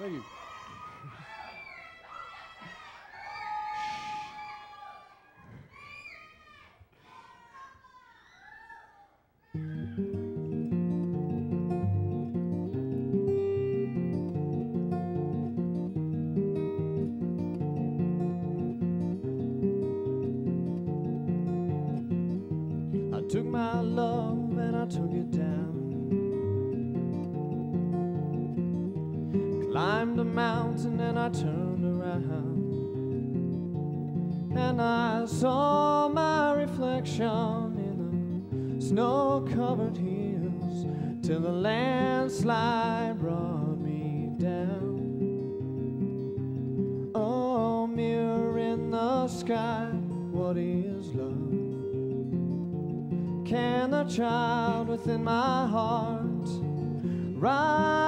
Thank you. I took my love and I took it down. Climbed a mountain and I turned around. And I saw my reflection in the snow covered hills till the landslide brought me down. Oh, mirror in the sky, what is love? Can the child within my heart rise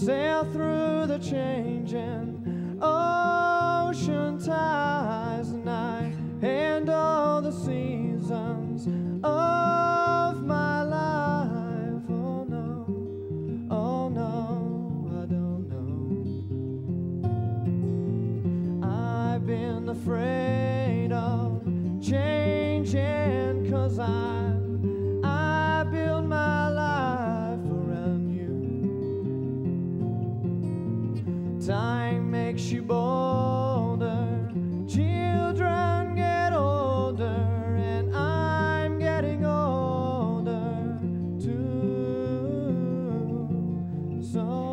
sail through the changing ocean tides and I handle the seasons of my life? Oh no, oh no, I don't know. I've been afraid of changing cause I Time makes you bolder. Children get older and I'm getting older too. So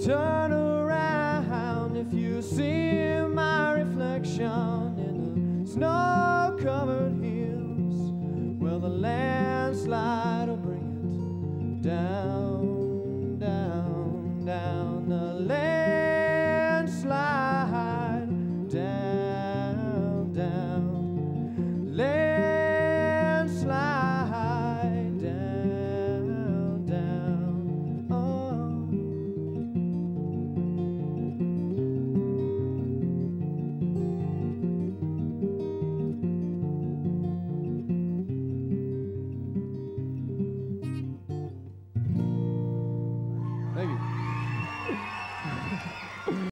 turn around. If you see my reflection in the snow covered hills, well, the landslide will bring it down.